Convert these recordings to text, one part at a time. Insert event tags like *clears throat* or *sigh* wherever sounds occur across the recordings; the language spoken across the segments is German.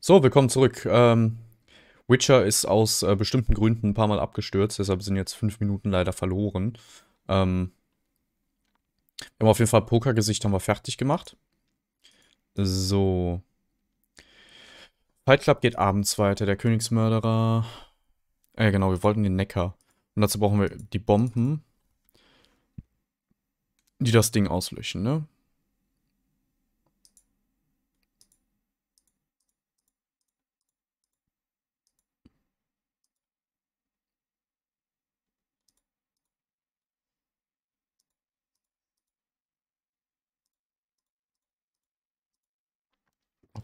So, willkommen zurück. Ähm, Witcher ist aus äh, bestimmten Gründen ein paar Mal abgestürzt, deshalb sind jetzt fünf Minuten leider verloren. Ähm, wir haben auf jeden Fall Pokergesicht haben wir fertig gemacht. So. Fight Club geht abends weiter, der Königsmörderer. Äh, genau, wir wollten den Neckar. Und dazu brauchen wir die Bomben, die das Ding auslöschen, ne?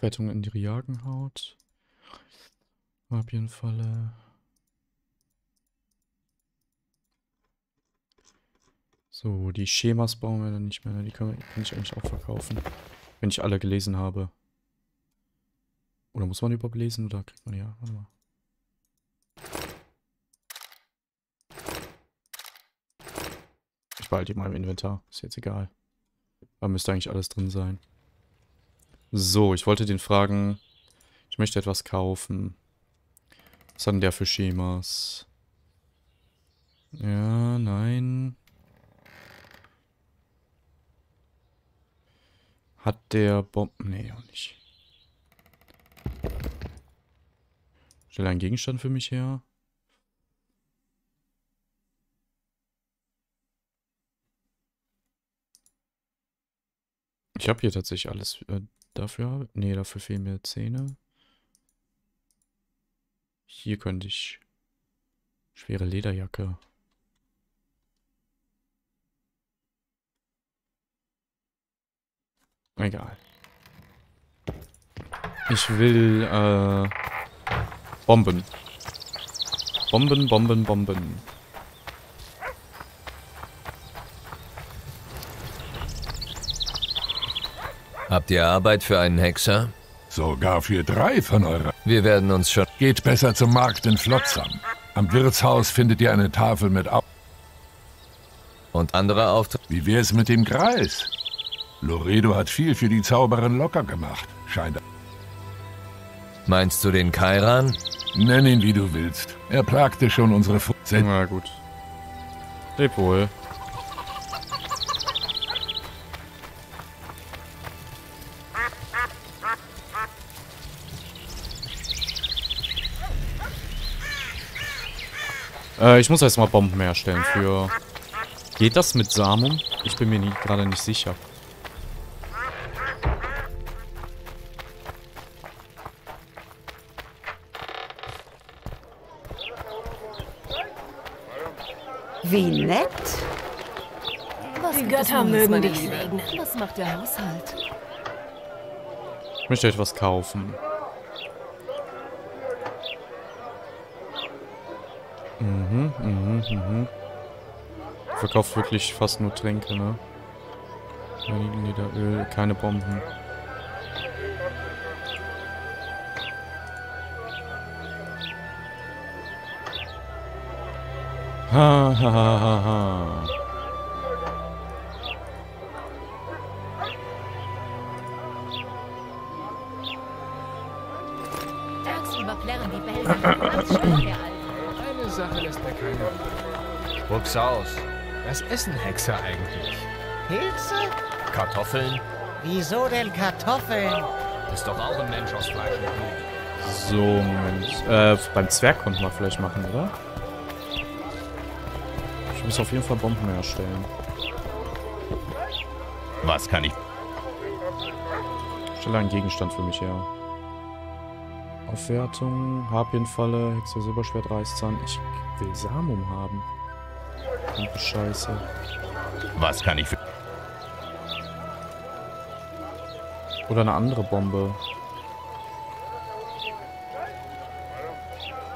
Abwertung in die Jagenhaut. Fabienfalle. So, die Schemas bauen wir dann nicht mehr. Ne? Die kann, kann ich eigentlich auch verkaufen. Wenn ich alle gelesen habe. Oder muss man überhaupt lesen? Oder kriegt man ja? Warte mal. Ich behalte die mal im Inventar. Ist jetzt egal. Da müsste eigentlich alles drin sein. So, ich wollte den fragen. Ich möchte etwas kaufen. Was hat denn der für Schemas? Ja, nein. Hat der Bomben... Nee, auch nicht. Stell einen Gegenstand für mich her. Ich habe hier tatsächlich alles dafür. Nee, dafür fehlen mir Zähne. Hier könnte ich... Schwere Lederjacke. Egal. Ich will, äh... Bomben. Bomben, Bomben, Bomben. Habt ihr Arbeit für einen Hexer? Sogar für drei von eurer. Wir werden uns schon... Geht besser zum Markt in Flotsam. Am Wirtshaus findet ihr eine Tafel mit Au Und andere Aufträge? Wie wär's mit dem Kreis? Loredo hat viel für die Zauberin locker gemacht. Scheint. Meinst du den Kairan? Nenn ihn wie du willst. Er plagte schon unsere Fu Na gut. Leb wohl. Äh, ich muss erstmal Bomben herstellen für... Geht das mit Samum? Ich bin mir gerade nicht sicher. Wie nett. Was Die Götter mögen dich segnen. Was macht der Haushalt? Ich möchte etwas kaufen. Mhm, mhm, mhm. Verkauft wirklich fast nur Tränke, ne? Lederöl, keine Bomben. Ha, ha, ha, ha, ha. Tagsüber plärren die Bälle. Eine Sache lässt mir keine Ruhe. Spuck's aus. Was essen Hexer eigentlich? Pilze? Kartoffeln? Wieso denn Kartoffeln? Ist doch auch ein Mensch aus Fleisch und Blut. So, Moment. Äh, beim Zwerg konnten wir vielleicht machen, oder? Ich muss auf jeden Fall Bomben herstellen. Was kann ich... Stelle einen Gegenstand für mich her. Aufwertung, Harpienfalle, Hexe Silberschwert, Reißzahn. Ich will Samum haben. Kranke Scheiße. Was kann ich für... Oder eine andere Bombe.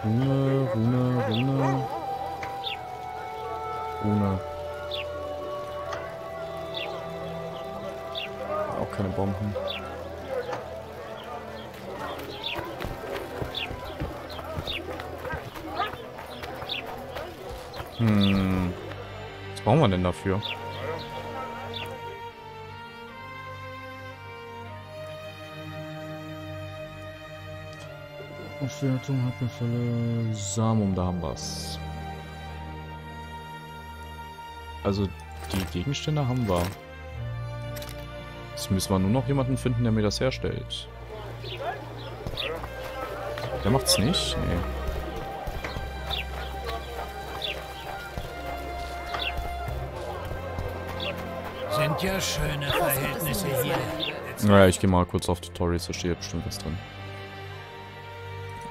Rune, Rune, Rune. Rune. Auch keine Bomben. Hm. Was brauchen wir denn dafür? Aufwertung, Hackbefälle, Samum, da haben wir's. Also, die Gegenstände haben wir. Jetzt müssen wir nur noch jemanden finden, der mir das herstellt. Der macht's nicht? Nee. Sind ja schöne Verhältnisse hier. Naja, ich gehe mal kurz auf Tutorials, da steht bestimmt was drin.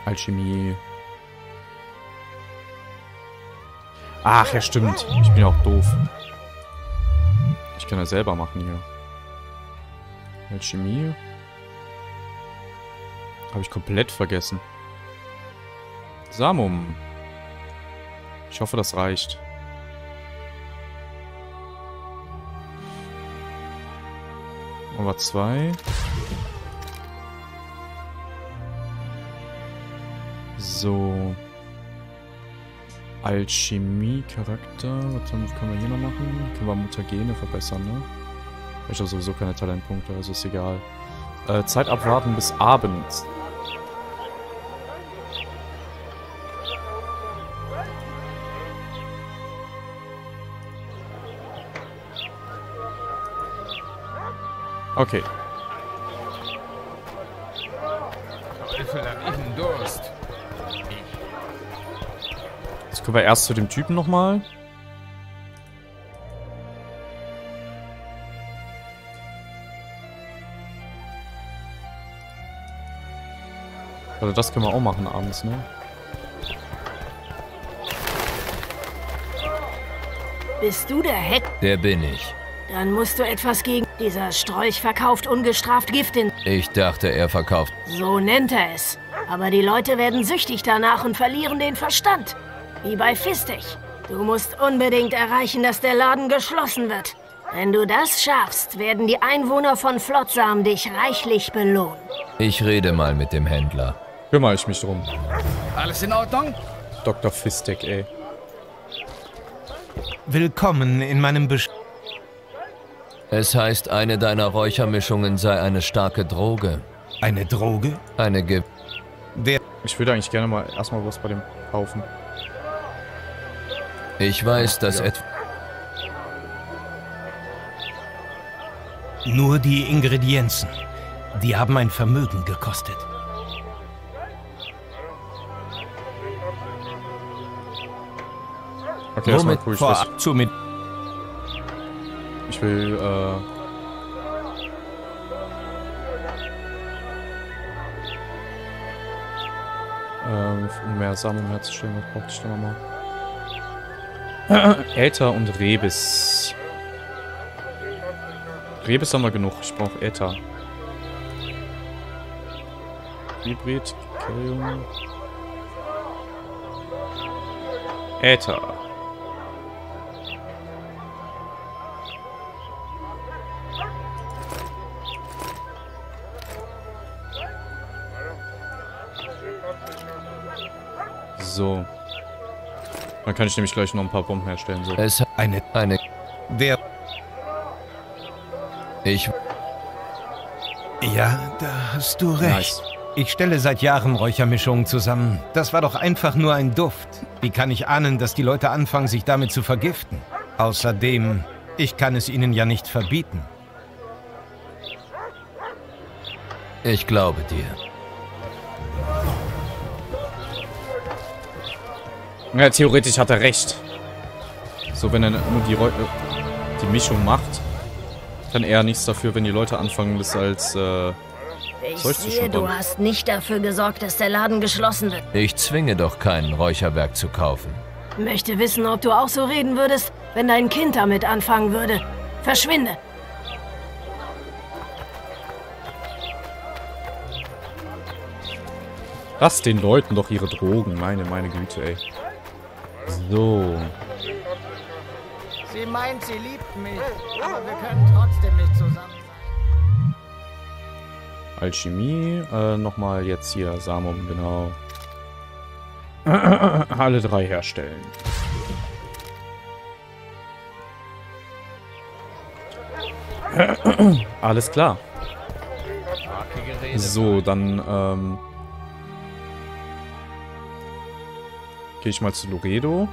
Alchemie. Ach, ja stimmt. Ich bin ja auch doof. Ich kann ja selber machen hier. Alchemie. Habe ich komplett vergessen. Samum. Ich hoffe, das reicht. Aber zwei. So. Alchemie, Charakter. Was können wir hier noch machen? Können wir Mutagene verbessern, ne? Ich habe sowieso keine Talentpunkte, also ist egal. Äh, Zeit abwarten bis Abend. Okay. Teufel, hab ich einen Durst. Jetzt kommen wir erst zu dem Typen nochmal. Also das können wir auch machen abends, ne? Bist du der Heck? Der bin ich. Dann musst du etwas gegen... Dieser Strolch verkauft ungestraft Gift in... Ich dachte, er verkauft. So nennt er es. Aber die Leute werden süchtig danach und verlieren den Verstand. Wie bei Fistig. Du musst unbedingt erreichen, dass der Laden geschlossen wird. Wenn du das schaffst, werden die Einwohner von Flotsam dich reichlich belohnen. Ich rede mal mit dem Händler. Kümmere ich mich drum. Alles in Ordnung? Dr. Fistek, ey. Willkommen in meinem Besch... Es heißt, eine deiner Räuchermischungen sei eine starke Droge. Eine Droge? Eine Ge... Ich würde eigentlich gerne mal erstmal was bei dem kaufen. Ich weiß, dass etwa... Nur die Ingredienzen. Die haben ein Vermögen gekostet. Okay, Womit vorab zu mit... Ich will, äh... Ähm, um mehr Samen herzustellen, was brauchte ich denn nochmal? *coughs* Äther und Rebis. Rebis haben wir genug, ich brauche Äther. Hybrid, Kalium. Äther. So. Dann kann ich nämlich gleich noch ein paar Bomben herstellen. So. Es hat Eine... eine... Wer... Ich... Ja, da hast du recht. Nice. Ich stelle seit Jahren Räuchermischungen zusammen. Das war doch einfach nur ein Duft. Wie kann ich ahnen, dass die Leute anfangen, sich damit zu vergiften? Außerdem, ich kann es ihnen ja nicht verbieten. Ich glaube dir. Ja, theoretisch hat er recht. So, wenn er nur die, Reu äh, die Mischung macht, kann er nichts dafür, wenn die Leute anfangen, das als, äh, Ich du sehe, schon du dran. hast nicht dafür gesorgt, dass der Laden geschlossen wird. Ich zwinge doch keinen Räucherwerk zu kaufen. Möchte wissen, ob du auch so reden würdest, wenn dein Kind damit anfangen würde. Verschwinde. Lass den Leuten doch ihre Drogen. Meine, meine Güte, ey. So. Sie meint, sie liebt mich, aber wir können trotzdem nicht zusammen sein. Alchemie. Äh, nochmal jetzt hier Samum, genau. *clears throat* Alle drei herstellen. Alles klar. So, dann, ähm... gehe ich mal zu Loredo.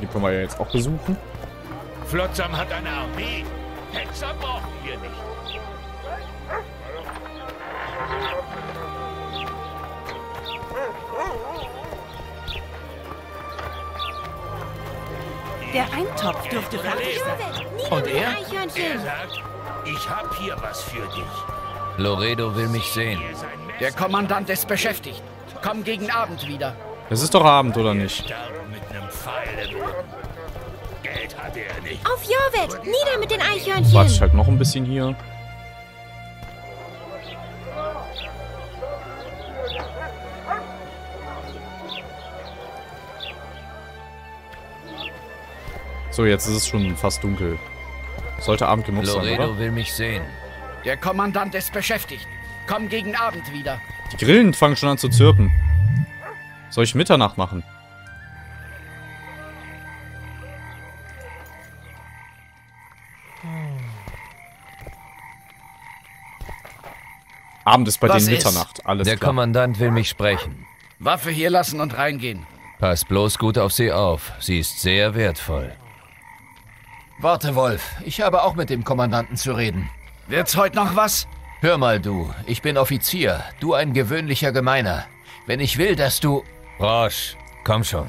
Die können wir ja jetzt auch besuchen. Flotsam hat eine Armee. Hexer brauchen wir nicht. Der Eintopf dürfte fertig sein. Und er? Er sagt, ich hab hier was für dich. Loredo will mich sehen. Der Kommandant ist beschäftigt. Komm gegen Abend wieder. Es ist doch Abend, oder nicht? er. Auf Jorvet! Nieder mit den Warte ich Eichhörnchen! halt noch ein bisschen hier. So, jetzt ist es schon fast dunkel. Sollte Abend genug sein, Loredo oder? will mich sehen. Der Kommandant ist beschäftigt. Komm gegen Abend wieder. Die Grillen fangen schon an zu zirpen. Soll ich Mitternacht machen? Abend ist bei Was denen ist? Mitternacht. Alles Der klar. Kommandant will mich sprechen. Waffe hier lassen und reingehen. Pass bloß gut auf sie auf. Sie ist sehr wertvoll. Warte, Wolf. Ich habe auch mit dem Kommandanten zu reden. Wird's heute noch was? Hör mal, du. Ich bin Offizier. Du ein gewöhnlicher Gemeiner. Wenn ich will, dass du... Roche, komm schon.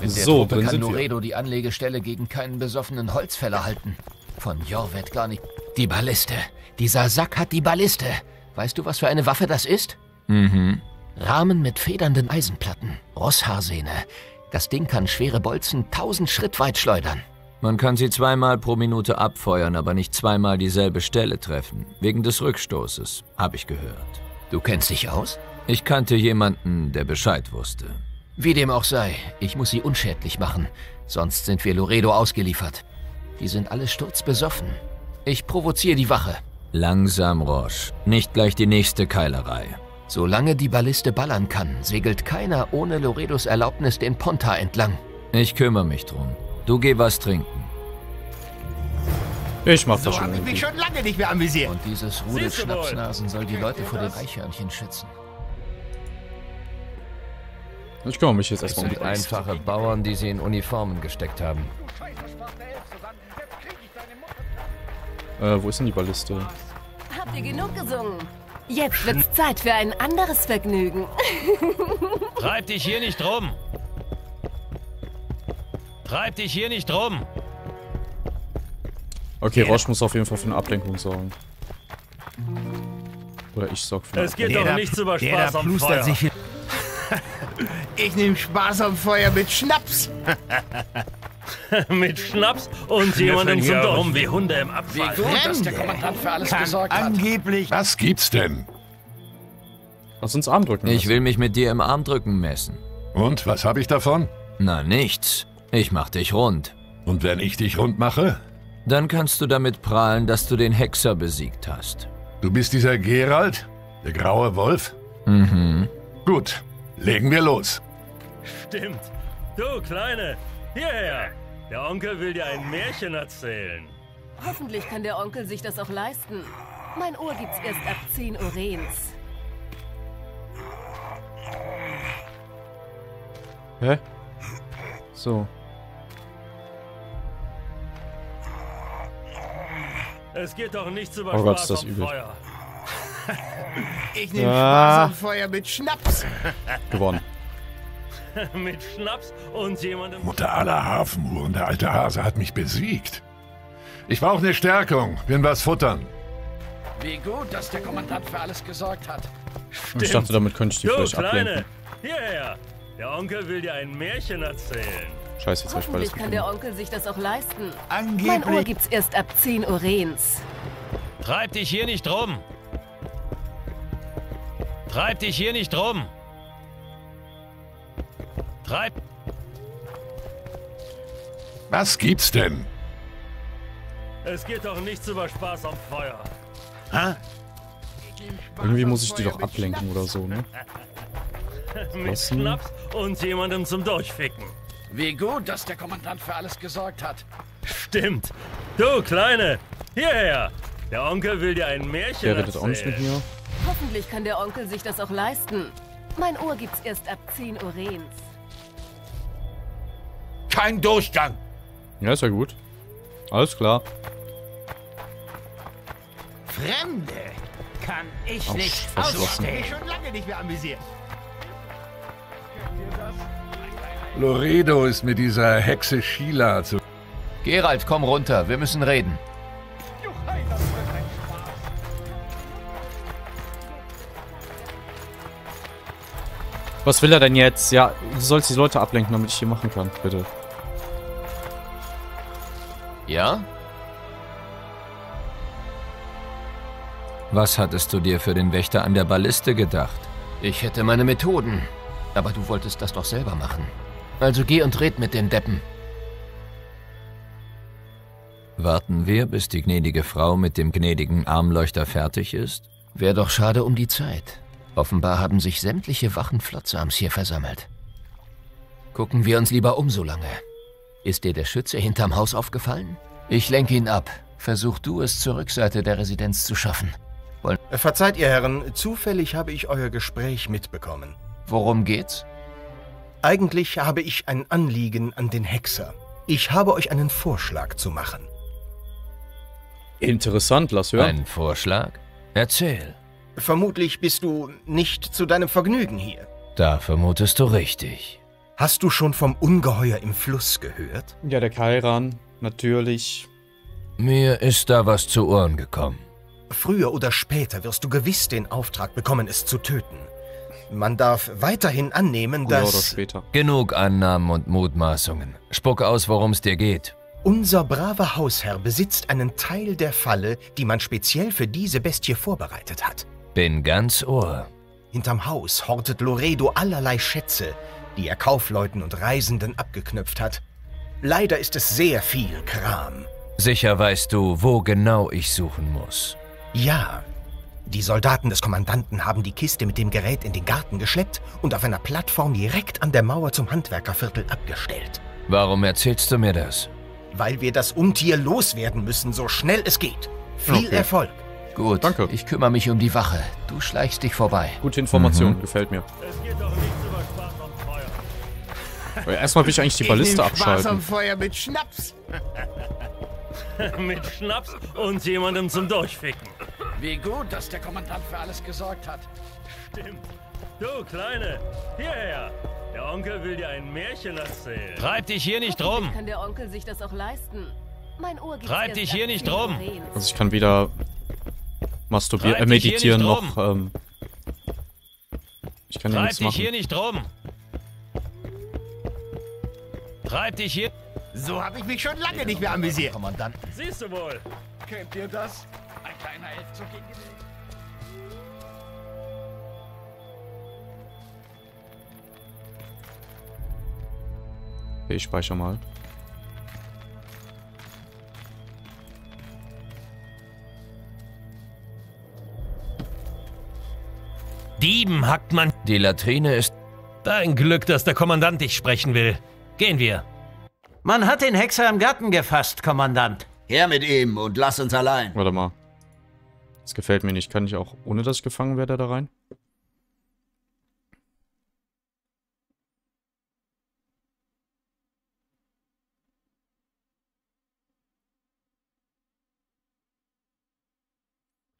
Mit der So, Truppe kann. Loredo die Anlegestelle gegen keinen besoffenen Holzfäller halten. Von Jorvet gar nicht. Die Balliste. Dieser Sack hat die Balliste. Weißt du, was für eine Waffe das ist? Mhm. Rahmen mit federnden Eisenplatten. Rosshaarsehne. Das Ding kann schwere Bolzen tausend Schritt weit schleudern. Man kann sie zweimal pro Minute abfeuern, aber nicht zweimal dieselbe Stelle treffen. Wegen des Rückstoßes, habe ich gehört. Du kennst dich aus? Ich kannte jemanden, der Bescheid wusste. Wie dem auch sei, ich muss sie unschädlich machen. Sonst sind wir Loredo ausgeliefert. Die sind alle sturzbesoffen. Ich provoziere die Wache. Langsam, Roche. Nicht gleich die nächste Keilerei. Solange die Balliste ballern kann, segelt keiner ohne Loredos Erlaubnis den Ponta entlang. Ich kümmere mich drum. Du geh was trinken. Ich mach das schon irgendwie. schon lange nicht mehr amüsiert. Und dieses Rudel. Schnapsnasen soll die Leute vor den Eichhörnchen schützen. Ich kümmere mich jetzt erstmal um sind die Eis. einfache Bauern, die sie in Uniformen gesteckt haben. Äh, wo ist denn die Balliste? Habt ihr genug gesungen? Jetzt wird's Zeit für ein anderes Vergnügen. *laughs* Treib dich hier nicht rum. Treib dich hier nicht rum. Okay, Roche muss auf jeden Fall für eine Ablenkung sorgen. Oder ich sorge für eine Es geht doch nichts über Spaß am Feuer. sich *laughs* Ich nehme Spaß am Feuer mit Schnaps. *laughs* *laughs* Mit Schnaps und jemandem zum Rum wie Hunde im Abfall. Gut, dass der Kommandant für alles gesorgt hat. Angeblich. Was gibt's denn? Lass uns Arm drücken. Ich will mich mit dir im Armdrücken messen. Und was habe ich davon? Na, nichts. Ich mach dich rund. Und wenn ich dich rund mache? Dann kannst du damit prahlen, dass du den Hexer besiegt hast. Du bist dieser Gerald? Der graue Wolf? Mhm. Gut, legen wir los. Stimmt. Du, Kleine, hierher. Der Onkel will dir ein Märchen erzählen. Hoffentlich kann der Onkel sich das auch leisten. Mein Ohr gibt's erst ab 10 Urens. Hä? So. Es geht doch nichts über Oh Gott, Spaß ist das am übel. Feuer. *laughs* Ich nehme Ah. Spaß am Feuer mit Schnaps. Gewonnen. *laughs* Mit Schnaps und jemandem... Mutter aller Hafenhuren, der alte Hase hat mich besiegt. Ich brauche eine Stärkung, bin was futtern. Wie gut, dass der Kommandant für alles gesorgt hat. Ich dachte, damit könnte ich die Du, vielleicht Kleine, ablenken. hierher. Der Onkel will dir ein Märchen erzählen. Scheiße, jetzt hab ich beides Hoffentlich kann der. Onkel sich das auch leisten. Mein Angeblich. Ohr gibt's erst ab 10 Urens. Treib dich hier nicht rum. Treib dich hier nicht rum. Treib... Was gibt's denn? Es geht doch nichts über Spaß am Feuer. Irgendwie muss ich die doch ablenken oder so, ne? *laughs* Mit? Schnaps und jemandem zum Durchficken. Wie gut, dass der Kommandant für alles gesorgt hat. Stimmt. Du, Kleine, hierher. Der Onkel will dir ein Märchen Der redet auch nicht mit erzählen. mir. Hoffentlich kann der Onkel sich das auch leisten. Mein Ohr gibt's erst ab 10 Urens. Kein Durchgang. Ja, ist ja gut. Alles klar. Fremde kann ich Auch nicht ausstehen. Schon lange nicht mehr amüsiert. Loredo ist mit dieser Hexe Sheila zu. Gerald, komm runter, wir müssen reden. Was will er denn jetzt? Ja, du sollst die Leute ablenken, damit ich hier machen kann, bitte. Ja? Was hattest du dir für den Wächter an der Balliste gedacht? Ich hätte meine Methoden. Aber du wolltest das doch selber machen. Also geh und red mit den Deppen. Warten wir, bis die gnädige Frau mit dem gnädigen Armleuchter fertig ist? Wär doch schade um die Zeit. Offenbar haben sich sämtliche wachen Flotsams hier versammelt. Gucken wir uns lieber um so lange. Ist dir der Schütze hinterm Haus aufgefallen? Ich lenke ihn ab. Versuch du es zur Rückseite der Residenz zu schaffen. Verzeiht ihr Herren, zufällig habe ich euer Gespräch mitbekommen. Worum geht's? Eigentlich habe ich ein Anliegen an den Hexer. Ich habe euch einen Vorschlag zu machen. Interessant, lass hören. Ein Vorschlag? Erzähl. Vermutlich bist du nicht zu deinem Vergnügen hier. Da vermutest du richtig. Hast du schon vom Ungeheuer im Fluss gehört? Ja, der Kairan, natürlich. Mir ist da was zu Ohren gekommen. Früher oder später wirst du gewiss den Auftrag bekommen, es zu töten. Man darf weiterhin annehmen, Früher oder dass später. Genug Annahmen und Mutmaßungen. Spuck aus, worum es dir geht. unser braver Hausherr besitzt einen Teil der Falle, die man speziell für diese Bestie vorbereitet hat. Bin ganz Ohr. Hinterm Haus hortet Loredo allerlei Schätze, die er Kaufleuten und Reisenden abgeknöpft hat. Leider ist es sehr viel Kram. Sicher weißt du, wo genau ich suchen muss. Ja, die Soldaten des Kommandanten haben die Kiste mit dem Gerät in den Garten geschleppt und auf einer Plattform direkt an der Mauer zum Handwerkerviertel abgestellt. Warum erzählst du mir das? Weil wir das Untier loswerden müssen, so schnell es geht. Viel Okay. Erfolg. Gut, Danke. ich kümmere mich um die Wache. Du schleichst dich vorbei. Gute Information, gefällt mir. Es geht doch nichts Erstmal will ich eigentlich die Balliste nehm Spaß am abschalten. Feuer mit Schnaps. *laughs* Mit Schnaps und jemandem zum Durchficken. Wie gut, dass der Kommandant für alles gesorgt hat. Stimmt. Du, Kleine, hierher. Der Onkel will dir ein Märchen erzählen. Treib dich hier nicht rum. Kann der Onkel sich das auch leisten? Mein Ohr Treib dich hier nicht 10 rum. Also ich kann weder masturbieren, Treib äh, meditieren noch, ähm, ich kann ja Treib nichts dich hier machen. nicht rum. Treib dich hier. So habe ich mich schon lange nicht mehr amüsiert. Kommandanten. Siehst du wohl. Kennt ihr das? Ein kleiner Elf zog gegen ich speichere mal. Dieben hackt man. Die Latrine ist... Dein Glück, dass der Kommandant dich sprechen will. Gehen wir. Man hat den Hexer im Garten gefasst, Kommandant. Her mit ihm und lass uns allein. Warte mal. Das gefällt mir nicht. Kann ich auch, ohne dass ich gefangen werde, da rein?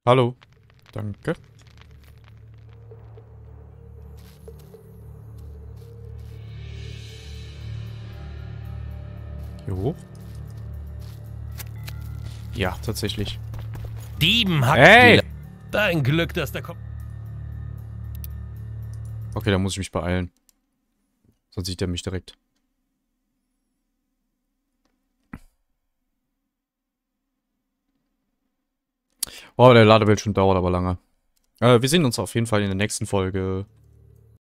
Hallo. Danke. Hier hoch? Ja, tatsächlich. Dieben hackt. Hey! Dein Glück, dass der Kom Okay, da muss ich mich beeilen. Sonst sieht er mich direkt. Oh, der Ladebildschirm dauert aber lange. Äh, wir sehen uns auf jeden Fall in der nächsten Folge.